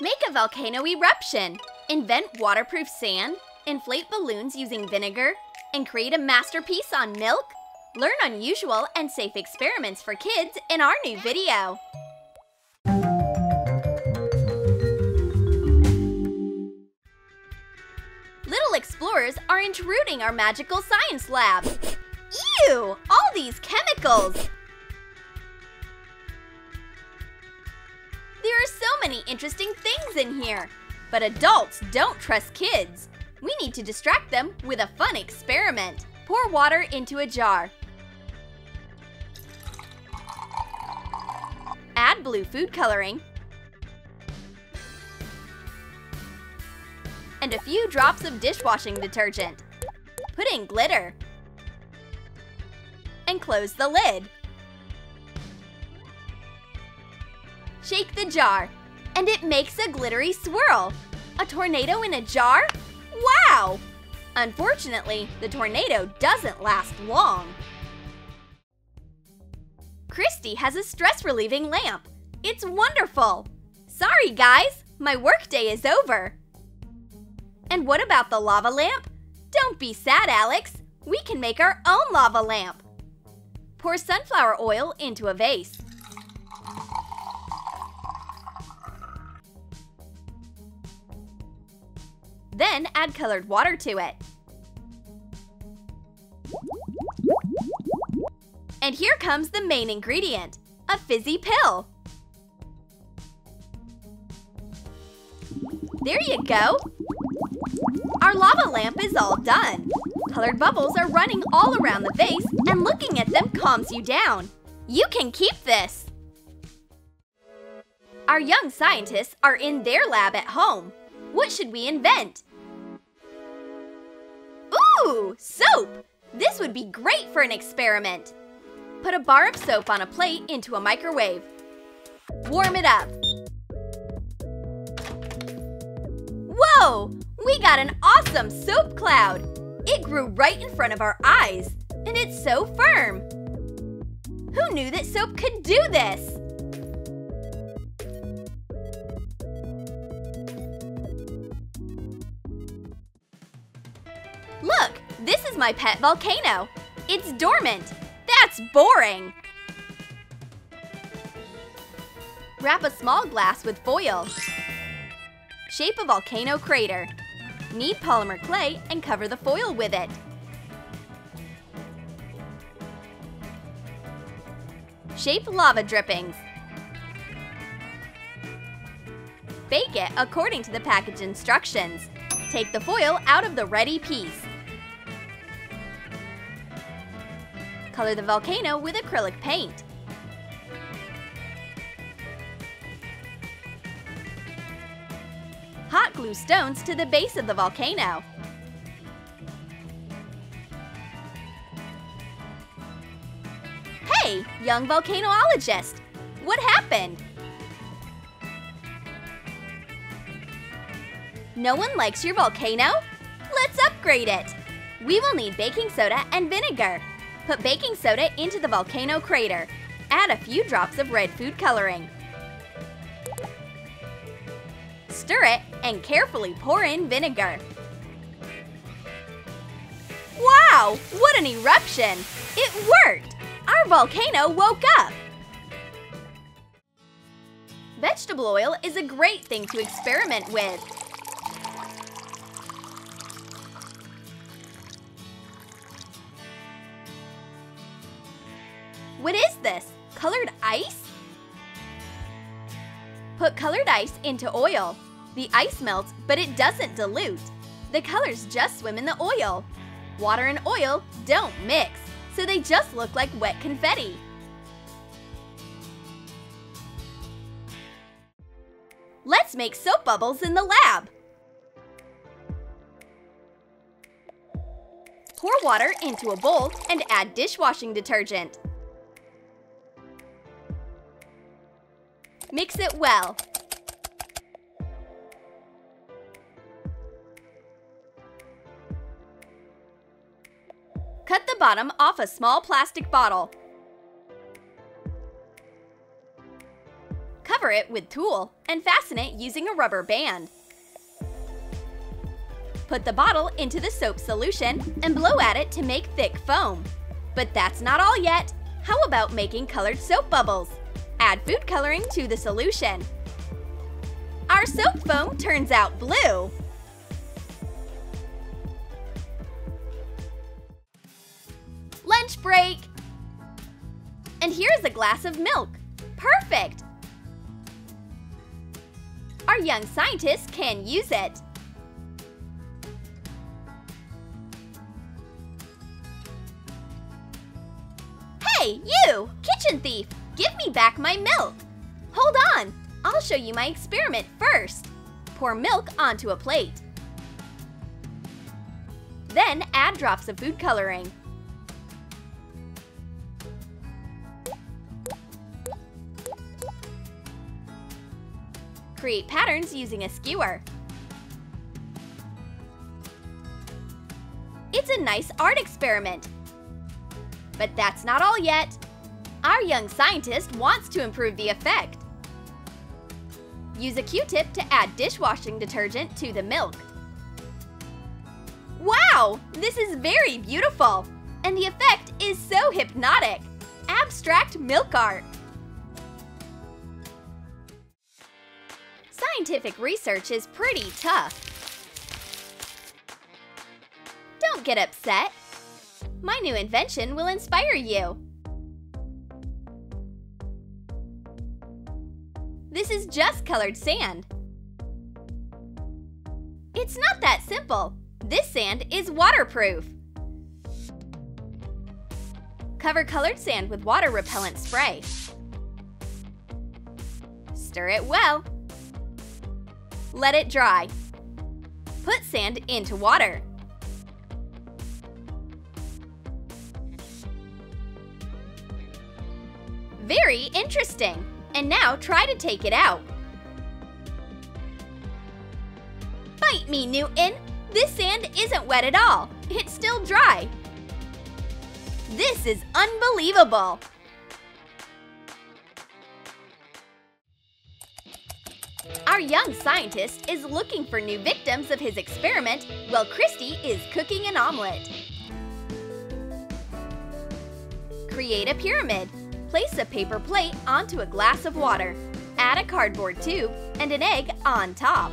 Make a volcano eruption. Invent waterproof sand, inflate balloons using vinegar, and create a masterpiece on milk? Learn unusual and safe experiments for kids in our new video. Little explorers are intruding our magical science lab. Ew! All these chemicals! Many interesting things in here. But adults don't trust kids. We need to distract them with a fun experiment. Pour water into a jar. Add blue food coloring. And a few drops of dishwashing detergent. Put in glitter. And close the lid. Shake the jar, and it makes a glittery swirl. A tornado in a jar? Wow! Unfortunately, the tornado doesn't last long. Christy has a stress-relieving lamp. It's wonderful! Sorry, guys, my workday is over. And what about the lava lamp? Don't be sad, Alex. We can make our own lava lamp. Pour sunflower oil into a vase. Then add colored water to it. And here comes the main ingredient, a fizzy pill. There you go. Our lava lamp is all done. Colored bubbles are running all around the vase and looking at them calms you down. You can keep this. Our young scientists are in their lab at home. What should we invent? Ooh, soap! This would be great for an experiment. Put a bar of soap on a plate into a microwave. Warm it up. Whoa! We got an awesome soap cloud! It grew right in front of our eyes, and it's so firm. Who knew that soap could do this? My pet volcano. It's dormant. That's boring. Wrap a small glass with foil. Shape a volcano crater. Knead polymer clay and cover the foil with it. Shape lava drippings. Bake it according to the package instructions. Take the foil out of the ready piece. Color the volcano with acrylic paint. Hot glue stones to the base of the volcano. Hey, young volcanologist! What happened? No one likes your volcano? Let's upgrade it! We will need baking soda and vinegar. Put baking soda into the volcano crater. Add a few drops of red food coloring. Stir it and carefully pour in vinegar. Wow! What an eruption! It worked! Our volcano woke up! Vegetable oil is a great thing to experiment with. What is this? Colored ice? Put colored ice into oil. The ice melts, but it doesn't dilute. The colors just swim in the oil. Water and oil don't mix, so they just look like wet confetti. Let's make soap bubbles in the lab. Pour water into a bowl and add dishwashing detergent. Mix it well. Cut the bottom off a small plastic bottle. Cover it with tulle and fasten it using a rubber band. Put the bottle into the soap solution and blow at it to make thick foam. But that's not all yet. How about making colored soap bubbles? Add food coloring to the solution. Our soap foam turns out blue. Lunch break! And here's a glass of milk. Perfect! Our young scientists can use it. Hey, you! Kitchen thief! Give me back my milk! Hold on! I'll show you my experiment first. Pour milk onto a plate. Then add drops of food coloring. Create patterns using a skewer. It's a nice art experiment. But that's not all yet. Our young scientist wants to improve the effect. Use a Q-tip to add dishwashing detergent to the milk. Wow! This is very beautiful! And the effect is so hypnotic! Abstract milk art! Scientific research is pretty tough. Don't get upset. My new invention will inspire you. Just colored sand. It's not that simple. This sand is waterproof. Cover colored sand with water repellent spray. Stir it well. Let it dry. Put sand into water. Very interesting! And now try to take it out. Bite me, Newton! This sand isn't wet at all. It's still dry. This is unbelievable! Our young scientist is looking for new victims of his experiment while Christy is cooking an omelet. Create a pyramid. Place a paper plate onto a glass of water. Add a cardboard tube and an egg on top.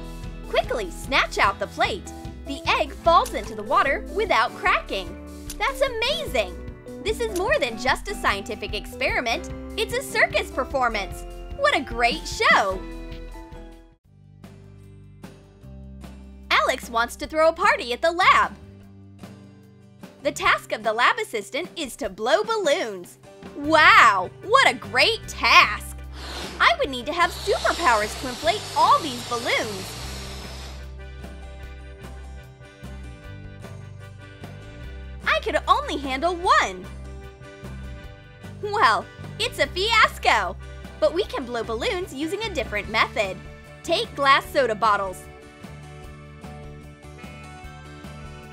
Quickly snatch out the plate. The egg falls into the water without cracking. That's amazing! This is more than just a scientific experiment. It's a circus performance. What a great show! Alex wants to throw a party at the lab. The task of the lab assistant is to blow balloons. Wow, what a great task! I would need to have superpowers to inflate all these balloons. I could only handle one. Well, it's a fiasco! But we can blow balloons using a different method. Take glass soda bottles.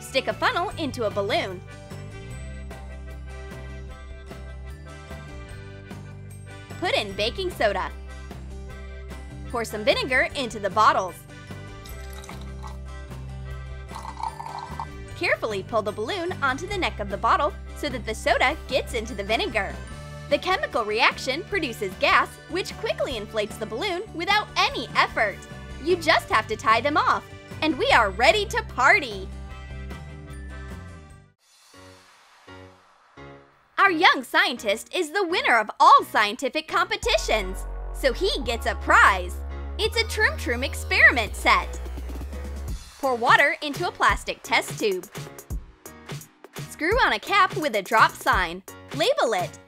Stick a funnel into a balloon. Put in baking soda. Pour some vinegar into the bottles. Carefully pull the balloon onto the neck of the bottle so that the soda gets into the vinegar. The chemical reaction produces gas, which quickly inflates the balloon without any effort. You just have to tie them off, and we are ready to party! Our young scientist is the winner of all scientific competitions, so he gets a prize. It's a Troom Troom experiment set. Pour water into a plastic test tube. Screw on a cap with a drop sign. Label it.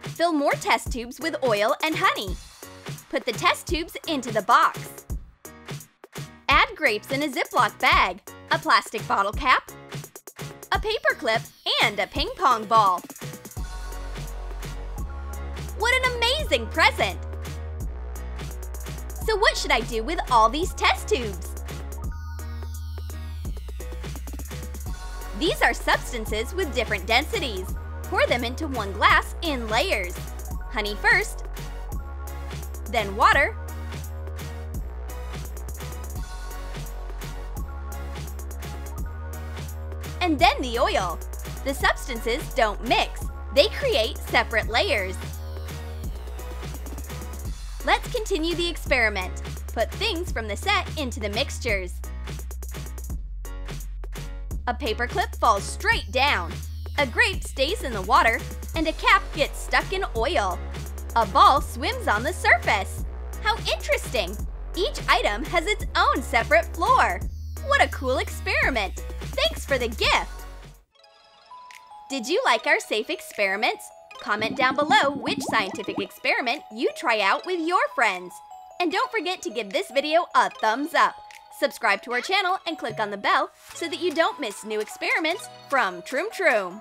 Fill more test tubes with oil and honey. Put the test tubes into the box. Add grapes in a Ziploc bag, a plastic bottle cap, paper clip, and a ping pong ball. What an amazing present! So what should I do with all these test tubes? These are substances with different densities. Pour them into one glass in layers. Honey first, then water, and then the oil. The substances don't mix, they create separate layers. Let's continue the experiment. Put things from the set into the mixtures. A paperclip falls straight down. A grape stays in the water, and a cap gets stuck in oil. A ball swims on the surface. How interesting! Each item has its own separate floor. What a cool experiment! For the gift! Did you like our safe experiments? Comment down below which scientific experiment you try out with your friends. And don't forget to give this video a thumbs up. Subscribe to our channel and click on the bell so that you don't miss new experiments from Troom Troom.